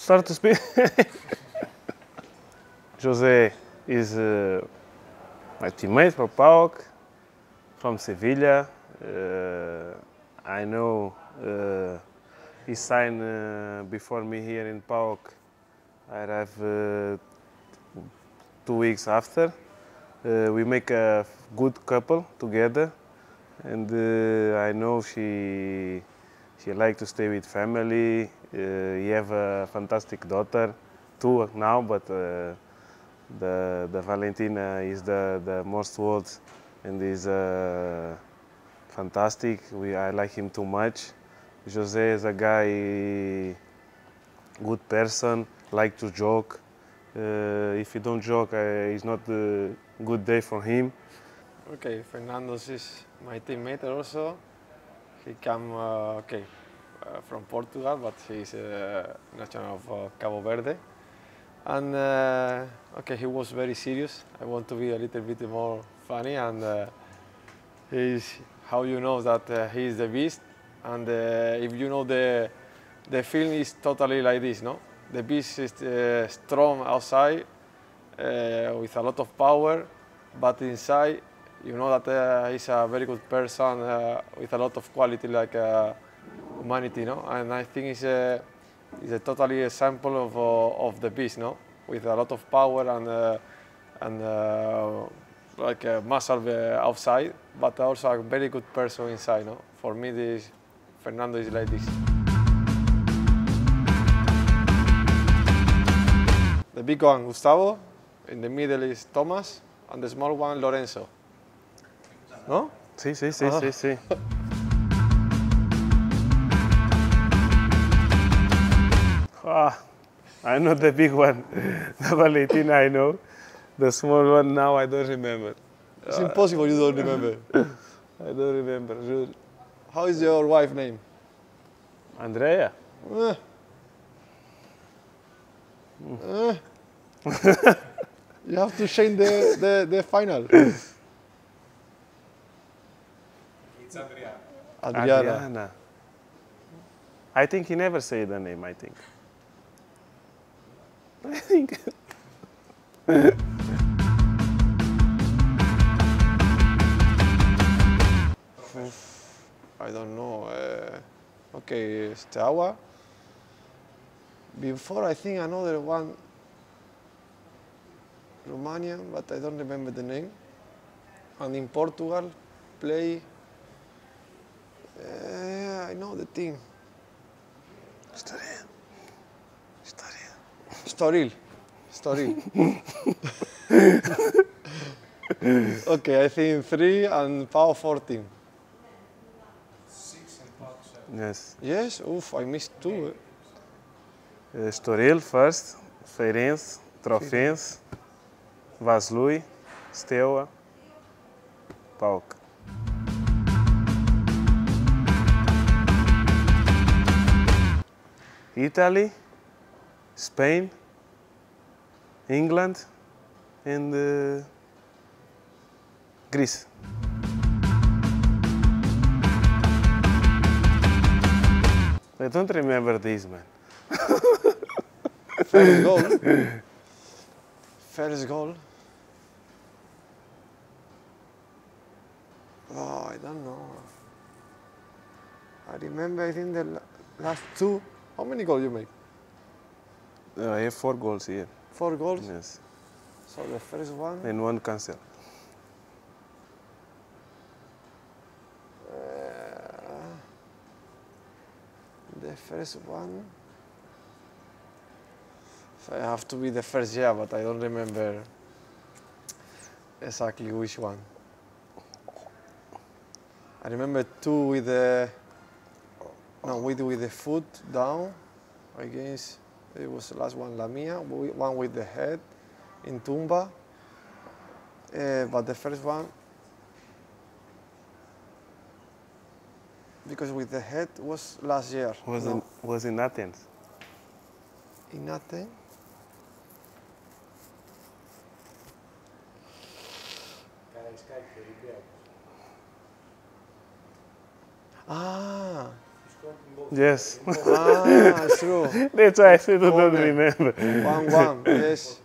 start to speak. Jose is uh, my teammate from PAOK, from Sevilla. Uh, I know uh, he signed uh, before me here in PAOK. I arrived uh, two weeks after. Uh, we make a good couple together, and I know she she like to stay with family. Uh, he have a fantastic daughter, two now, but uh, the the Valentina is the the most old, and is uh, fantastic. We I like him too much. Jose is a guy, good person, like to joke. Uh, if he don't joke, uh, it's not a good day for him. Okay, Fernando is my teammate also. He come uh, okay uh, from Portugal, but he's uh, national of Cabo Verde. And okay, he was very serious. I want to be a little bit more funny, and he's how you know that he is the beast. And if you know the the film is totally like this, no? The beast is uh, strong outside uh, with a lot of power, but inside you know that uh, he's a very good person uh, with a lot of quality like uh, humanity, no? And I think he's a, he's a totally example of, uh, of the beast, no? With a lot of power and, uh, and uh, like a muscle outside, but also a very good person inside, no? For me, this Fernando is like this. The big one, Gustavo, in the middle is Thomas, and the small one, Lorenzo. No? Sí, sí, sí, Ah. sí, sí. Ah, I know the big one, the Valentina I know. The small one now I don't remember. It's impossible you don't remember. I don't remember. How is your wife name? Andrea. Eh. Eh. you have to change the, the, the final. It's Adriano. Adriana. Adriana. I think he never said the name, I think. I think. I don't know. Uh, okay, Steaua. Before, I think another one, Romanian, but I don't remember the name. And in Portugal, play. Uh, I know the team. Historia. Historia. Storil. Storil. okay, I think three and Pau 14. Six and Park seven. Yes. Yes? Oof, I missed two. eh? Uh, Estoril first, Feirense, Trofense, Vaslui, Steaua, PAOK. Italy, Spain, England, and uh, Greece. I don't remember these, man. First goal. First goal. Oh, I don't know. I remember, I think the last two. How many goals you make? Uh, I have four goals here. Four goals. Yes, So the first one. and one cancel. Uh, the first one. So I have to be the first year, but I don't remember exactly which one. I remember two with the no, we do with the foot down against, it was the last one, Lamia, one with the head in Toumba. Uh, but the first one, because with the head was last year. Was, no. in, was in Athens? In Athens? Ah, Yes. ah, it's true. That's why I said I don't remember. One one. Yes.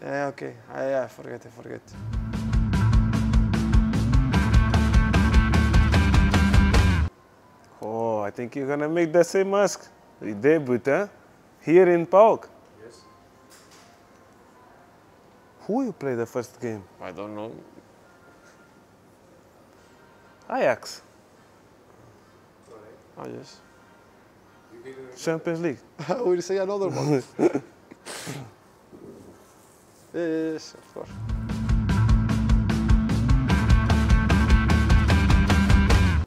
Yeah. Okay. I yeah, forget. I forget. Oh, I think you're gonna make the same mask. Debut, huh? Here in PAOK. Yes. Who you play the first game? I don't know. Ajax, Correct. Oh yes. You didn't remember? Champions League. I will say another one. yes, of course.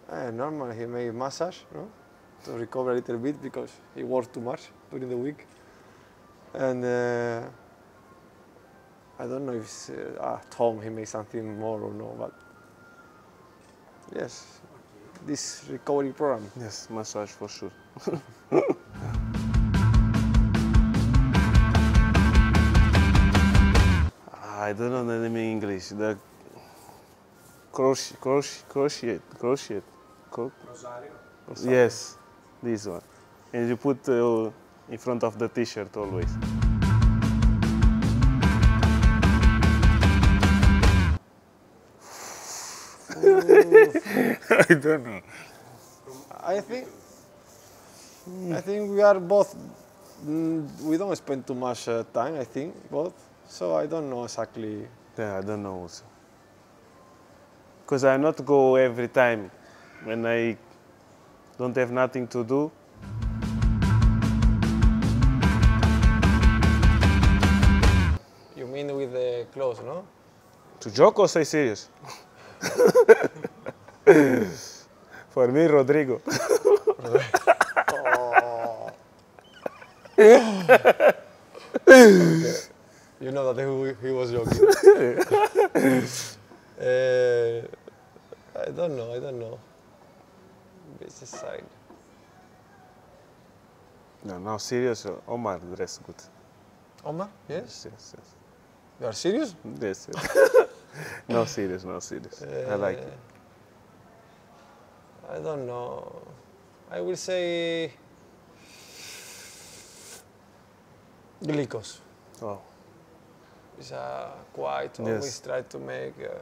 Uh, normally he made massage, no? To recover a little bit because he worked too much during the week. And uh, I don't know if uh, at home he made something more or no, but yes, this recovery program. Yes, massage for sure. I don't know the name in English. The crochet, crochet, crochet, crochet. Cro- Rosario. yes, this one. And you put uh, in front of the t-shirt always. I don't know. I think I think we are both mm, we don't spend too much uh, time I think both so I don't know exactly Yeah, I don't know also. Because I not go every time when I don't have nothing to do. you mean with the clothes no To joke or say serious? For me, Rodrigo. you know that he, he was joking uh, I don't know I don't know business side No, no, serious. Omar dress good. Omar yes Yes, yes, you are serious yes, yes. no serious, no serious. I like it. Uh, I don't know. I will say Glykos. Oh, It's a quite Yes. always try to make uh,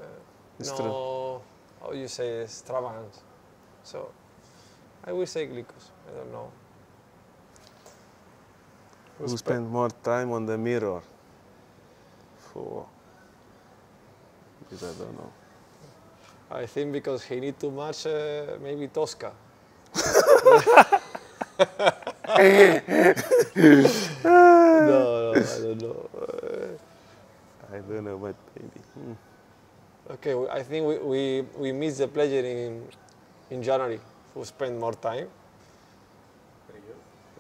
It's no true. how you say extravagant. So I will say Glykos. I don't know. who spe- spend more time on the mirror? For this I don't know. I think because he need too much, uh, maybe Tosca. no, no, I don't know. Uh, I don't know, but maybe. Hmm. Okay, I think we, we, we missed the pleasure in, in January who spend more time.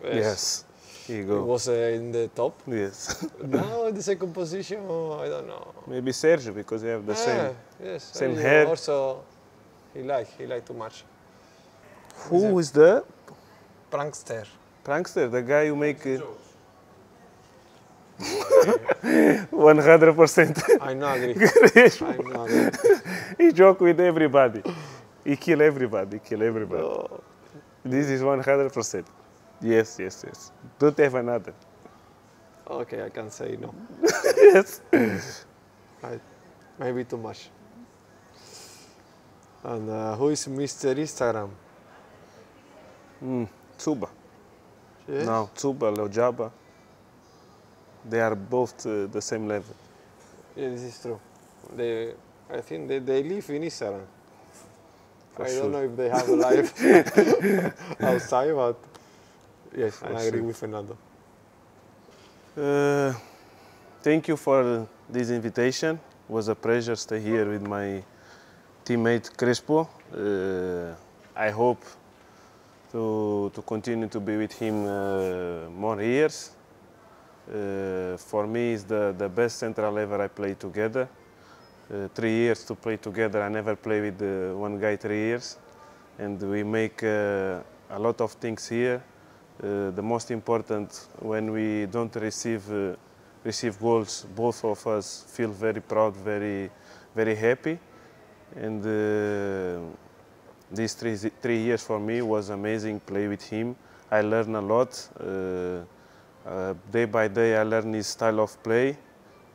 Yes. Here you He go. was uh, in the top. Yes. now in the second position, oh, I don't know. Maybe Sergio because they have the Ah, same. Yes, same and hair. Also, he like he like too much. Who is the Prankster. prankster? The guy who make uh, 100%. I know agree. I know agree. he joke with everybody. He kill everybody. Kill everybody. Oh, This is 100%. Yes, yes, yes. Don't have another. okay, I can say no. yes. I, maybe too much. And uh, who is Mr. Instagram? Mm. Tsuba. Yes? No, Tuba, Lojaba. They are both uh, the same level. Yeah, this is true. They, I think they, they live in Instagram. For I sure. don't know if they have a life outside, but yes, I For agree with Fernando. Uh, thank you for this invitation. It was a pleasure to stay here with my teammate Crespo. Uh, I hope to, to continue to be with him uh, more years. Uh, for me, it's the, the best central ever I played together. Uh, three years to play together. I never played with uh, one guy three years, and we make uh, a lot of things here. Uh, the most important when we don't receive uh, receive goals, both of us feel very proud, very very happy, and uh, these three, three years for me was amazing. Play with him, I learned a lot. Uh, uh, day by day, I learn his style of play.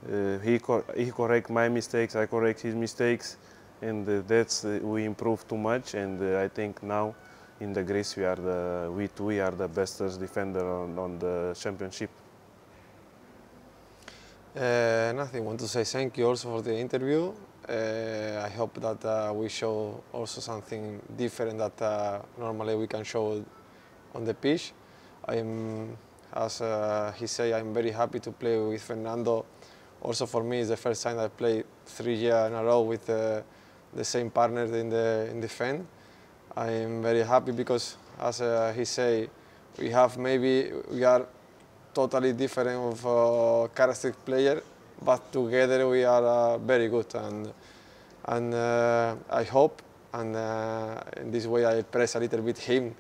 Uh, he co- he correct my mistakes, I correct his mistakes, and that's we improve too much. And I think now in the Greece we are the we two we are the best defender on, on the championship. Uh, nothing. Want to say thank you also for the interview. Uh, I hope that uh, we show also something different that uh, normally we can show on the pitch. I'm, as uh, he said, I'm very happy to play with Fernando. Also for me, it's the first time I play three years in a row with uh, the same partner in the in the fan. I'm very happy because, as uh, he say, we have maybe we are totally different of uh, characteristic player, but together we are uh, very good and and uh, I hope and uh, in this way I press a little bit him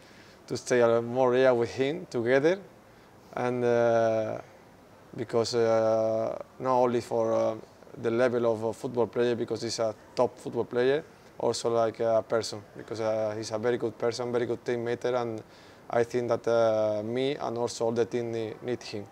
to stay more real with him together and uh, because uh, not only for the level of a football player because he's a top football player also like a person because uh, he's a very good person very good teammate and I think that uh, me and also all the team need, need him